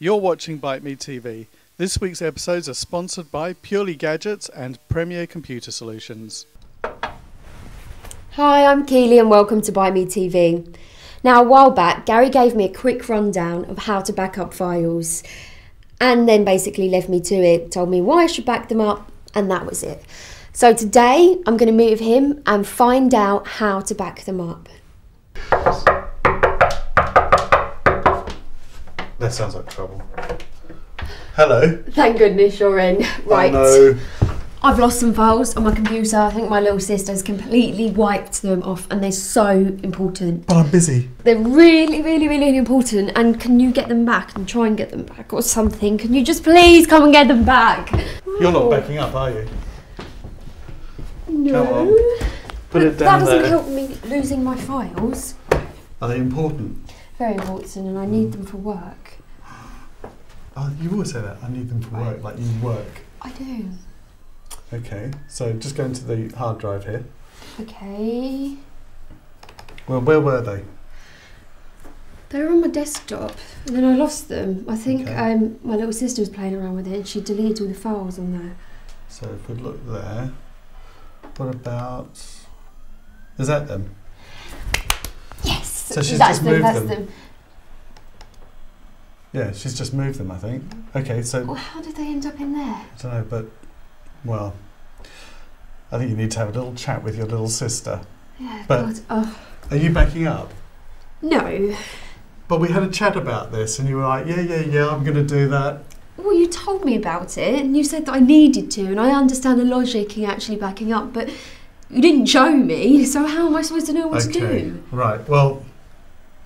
You're watching Byte Me TV. This week's episodes are sponsored by Purely Gadgets and Premier Computer Solutions. Hi, I'm Keeley and welcome to Byte Me TV. Now, a while back, Gary gave me a quick rundown of how to back up files and then basically left me to it, told me why I should back them up, and that was it. So today, I'm going to meet with him and find out how to back them up. That sounds like trouble. Hello. Thank goodness you're in. Oh, right. Oh no. I've lost some files on my computer. I think my little sister's completely wiped them off and they're so important. But I'm busy. They're really, really, really important. And can you get them back and try and get them back or something? Can you just please come and get them back? You're not Oh. backing up, are you? No. Come on. Put it that doesn't there. help me losing my files. Are they important? Very important and I need them for work. Oh, you always say that. I need them for work, like you work. I do. Okay, so just go into the hard drive here. Okay. Well, where were they? They were on my desktop and then I lost them. I think Okay. um, my little sister was playing around with it and she deleted all the files on there. So if we look there, what about? Is that them? So she's that's just them, moved them. them. Yeah, she's just moved them, I think. Okay, so Well, how did they end up in there? I don't know, but well, I think you need to have a little chat with your little sister. Yeah, But- God. Oh. Are you backing up? No. But we had a chat about this, and you were like, "Yeah, yeah, yeah, I'm going to do that." Well, you told me about it and you said that I needed to, and I understand the logic in actually backing up, but you didn't show me, so how am I supposed to know what to do? right. Well,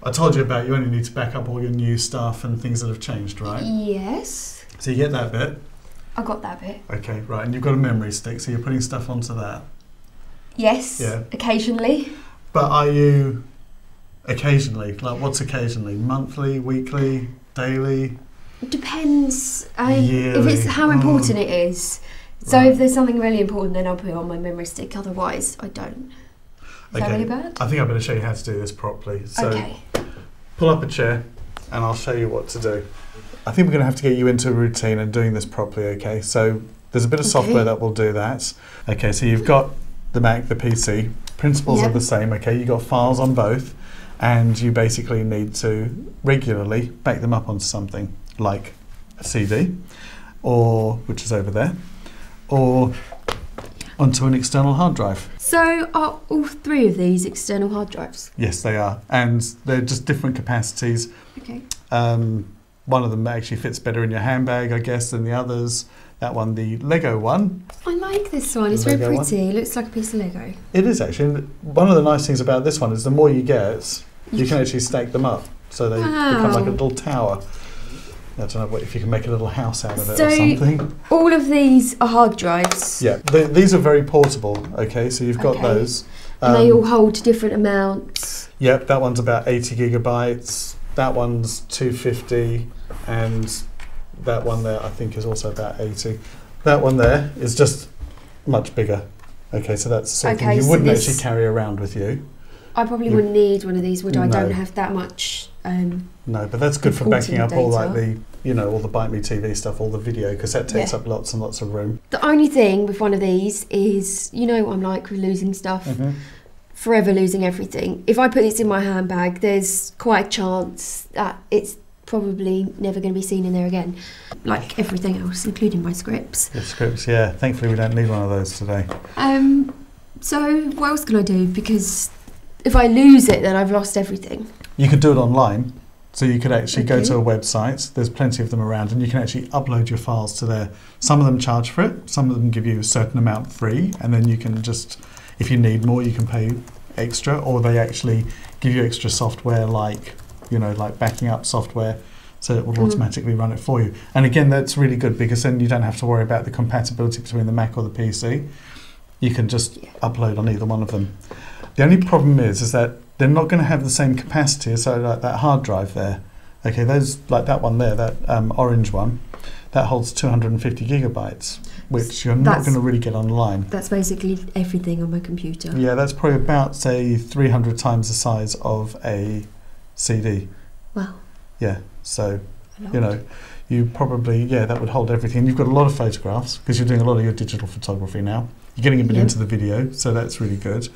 I told you about you only need to back up all your new stuff and things that have changed, right? Yes. So you get that bit. I got that bit. Okay, right, and you've got a memory stick, so you're putting stuff onto that. Yes. Yeah. Occasionally. But are you occasionally? Like, what's occasionally? Monthly, weekly, daily? Depends um, if it's how Mm. important it is. So Right. if there's something really important, then I'll put it on my memory stick. Otherwise, I don't. Is that Okay. really bad? I think I'm going to show you how to do this properly. So okay. pull up a chair, and I'll show you what to do. I think we're going to have to get you into a routine and doing this properly. Okay, so there's a bit of Okay. software that will do that. Okay, so you've got the Mac, the PC. Principles Yep. are the same. Okay, you've got files on both, and you basically need to regularly back them up onto something like a CD, or which is over there, or onto an external hard drive. So are all three of these external hard drives? Yes, they are, and they're just different capacities. Okay. Um, one of them actually fits better in your handbag, I guess, than the others. That one, the Lego one, I like this one. It's The very Lego one? pretty. It looks like a piece of Lego. it is actually. and One of the nice things about this one is the more you get, you can actually stack them up, so they become like a little tower. I don't know what, if you can make a little house out of it or So- something. All of these are hard drives. Yeah, they, these are very portable. Okay, so you've got Okay. those. And they Um, all hold different amounts. Yep, that one's about 80 gigabytes. That one's 250, and that one there I think is also about 80. That one there is just much bigger. Okay, so that's something Okay, you so wouldn't actually carry around with you. I probably You- wouldn't need one of these, would I? I don't have that much. Um, No, but that's good for backing up all like the, you know, all the Byte Me TV stuff, all the video, because that takes Yeah. up lots and lots of room. the only thing with one of these is, you know what I'm like with losing stuff. Forever losing everything. If I put this in my handbag, there's quite a chance that it's probably never going to be seen in there again. Like everything else, including my scripts. The scripts, yeah. Thankfully, we don't need one of those today. Um, so what else can I do? Because if I lose it, then I've lost everything. You could do it online. So you could actually go to a website. There's plenty of them around, and you can actually upload your files to there. Some of them charge for it. Some of them give you a certain amount free, and then you can just, if you need more, you can pay extra, or they actually give you extra software like, you know, like backing up software, so it will Mm. automatically run it for you. And again, that's really good because then you don't have to worry about the compatibility between the Mac or the PC. You can just Yeah. upload on either one of them. The only problem is, is that they're not going to have the same capacity. So like that hard drive there, okay, those like that one there, that um, orange one, that holds 250 gigabytes, which you're not going to really get online. That's basically everything on my computer. Yeah, that's probably about say 300 times the size of a CD. Wow. Yeah, so you know, you probably yeah that would hold everything. You've got a lot of photographs because you're doing a lot of your digital photography now. You're getting a bit Yep. into the video, so that's really good.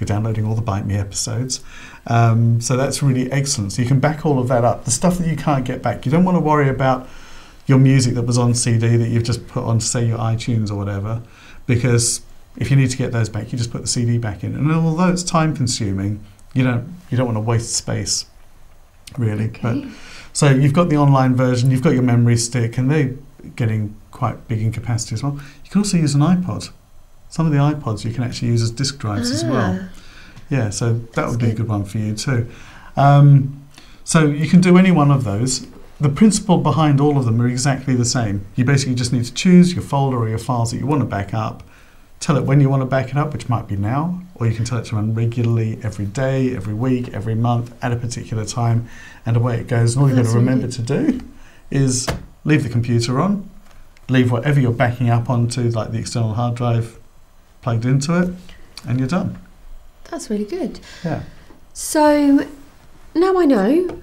You're downloading all the Byte Me episodes, um, so that's really excellent. So you can back all of that up. The stuff that you can't get back, you don't want to worry about your music that was on CD that you've just put on, say your iTunes or whatever, because if you need to get those back, you just put the CD back in. And although it's time consuming, you don't you don't want to waste space, really. But Okay. so you've got the online version, you've got your memory stick, and they're getting quite big in capacity as well. You can also use an iPod. Some of the iPods you can actually use as disk drives as well. Ah, Yeah, so that That's would be a good. good one for you too. Um, so you can do any one of those. The principle behind all of them are exactly the same. You basically just need to choose your folder or your files that you want to back up. Tell it when you want to back it up, which might be now, or you can tell it to run regularly every day, every week, every month, at a particular time, and away it goes. And all you've got to remember to do is leave the computer on, leave whatever you're backing up onto, like the external hard drive, plugged into it, and you're done. That's really good. Yeah. So now I know.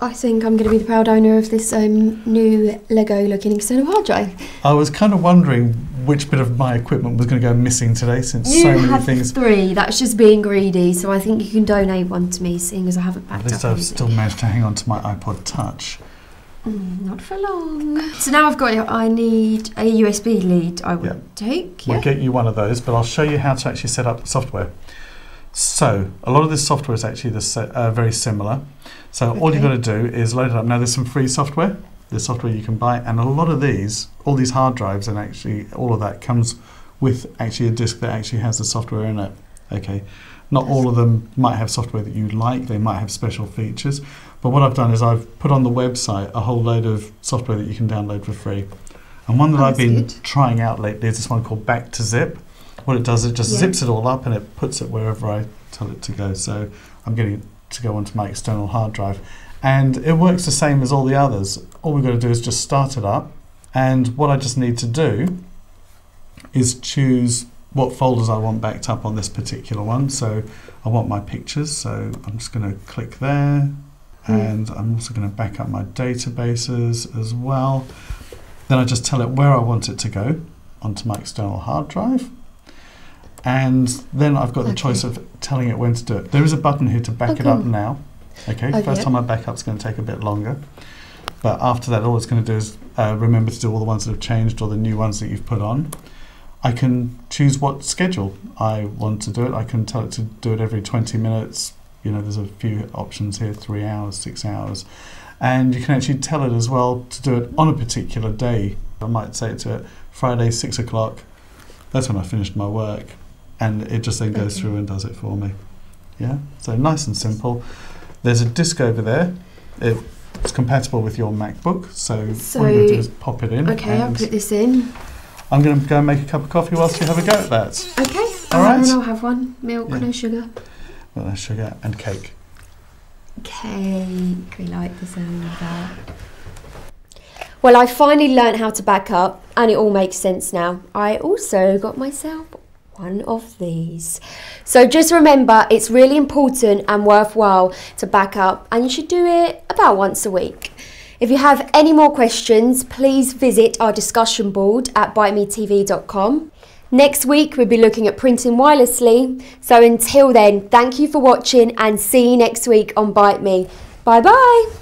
I think I'm going to be the proud owner of this um, new Lego looking external hard drive. I was kind of wondering which bit of my equipment was going to go missing today since You so many have things. three. That's just being greedy. So I think you can donate one to me, seeing as I haven't At least up. I've still managed to hang on to my iPod Touch. Mm, not for long. So now I've got. I need a USB lead. I would Yeah. take. We'll get you one of those, but I'll show you how to actually set up the software. So, a lot of this software is actually the se- uh, very similar. So, all you've got to do is load it up. Now, there's some free software. There's software you can buy, and a lot of these, all these hard drives, and actually all of that comes with actually a disk that actually has the software in it. Okay, not all of them might have software that you like. They might have special features. But what I've done is I've put on the website a whole load of software that you can download for free. And one that Oh, I've been good. trying out lately is this one called Back to Zip. What it does, is it just Yeah. zips it all up and it puts it wherever I tell it to go. So I'm getting it to go onto my external hard drive. And it works the same as all the others. All we've got to do is just start it up. And what I just need to do is choose what folders I want backed up on this particular one. So I want my pictures, so I'm just going to click there. Hmm. And I'm also going to back up my databases as well. Then I just tell it where I want it to go onto my external hard drive. And then I've got the Okay. choice of telling it when to do it. There is a button here to back it up now. Okay, Okay. first time I back up is going to take a bit longer. But after that, all it's going to do is uh, remember to do all the ones that have changed or the new ones that you've put on. I can choose what schedule I want to do it. I can tell it to do it every 20 minutes. You know, there's a few options here three hours, six hours. And you can actually tell it as well to do it on a particular day. I might say to it, Friday, six o'clock. That's when I finished my work. And it just then goes Okay. through and does it for me. Yeah, so nice and simple. There's a disk over there. It, it's compatible with your MacBook, so, all So- you're to do is pop it in. Okay, I'll put this in. I'm going to go and make a cup of coffee whilst you have a go at that. Okay. All and right. then I'll have one milk, Yeah. no sugar. Well, there's sugar and cake. Cake. We like the sound of that. Well, I finally learnt how to back up, and it all makes sense now. I also got myself one of these. So just remember, it's really important and worthwhile to back up, and you should do it about once a week. If you have any more questions, please visit our discussion board at bytemetv.com. Next week, we'll be looking at printing wirelessly. So until then, thank you for watching and see you next week on Byte Me. Bye bye.